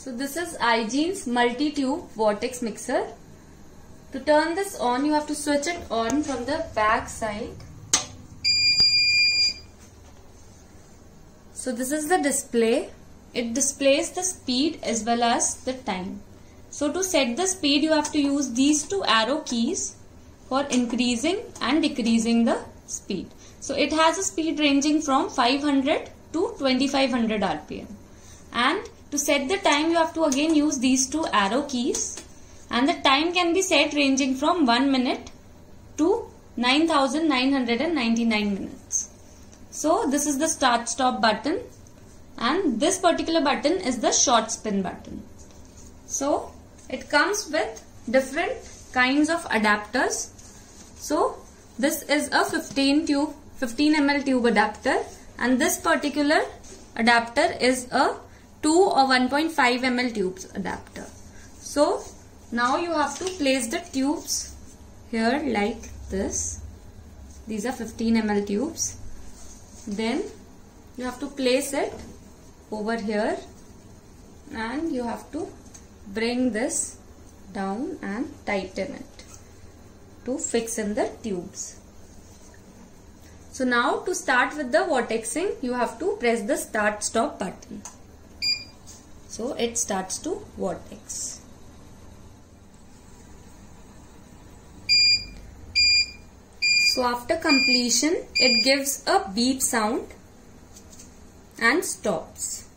So this is iGene's multi-tube vortex mixer. To turn this on, you have to switch it on from the back side. So this is the display. It displays the speed as well as the time. So to set the speed, you have to use these two arrow keys for increasing and decreasing the speed. So it has a speed ranging from 500 to 2500 rpm. And to set the time, you have to again use these two arrow keys. And the time can be set ranging from 1 minute to 9999 minutes. So this is the start stop button and this particular button is the short spin button. So it comes with different kinds of adapters. So this is a 15 tube 15 ml tube adapter and this particular adapter is a 2 or 1.5 ml tubes adapter. So now you have to place the tubes here like this. These are 15 ml tubes then you have to place it over here and you have to bring this down and tighten it to fix in the tubes. So now to start with the vortexing you have to press the start stop button. So it starts to vortex. So after completion, it gives a beep sound and stops.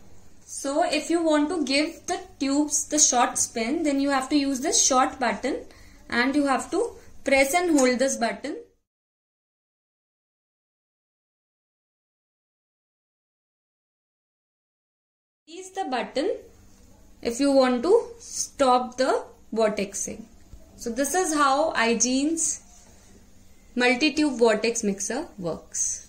So if you want to give the tubes the short spin, then you have to use this short button and you have to press and hold this button. Release the button if you want to stop the vortexing. So this is how iGene's multi-tube vortex mixer works.